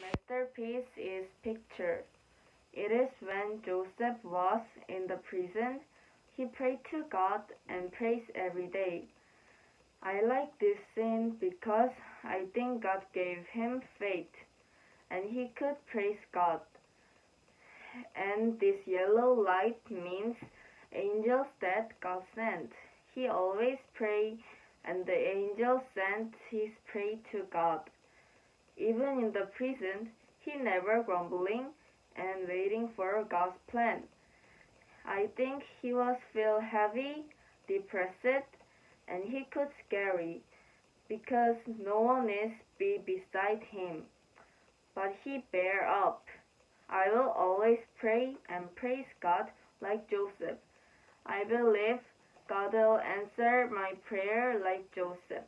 masterpiece is picture. It is when Joseph was in the prison, he prayed to God and prays every day. I like this scene because I think God gave him faith and he could praise God. And this yellow light means angels that God sent. He always pray and the angel sent his prayer to God. Even in the prison, he never grumbling and waiting for God's plan. I think he was feel heavy, depressed, and he could scary because no one is be beside him. But he bear up. I will always pray and praise God like Joseph. I believe God will answer my prayer like Joseph.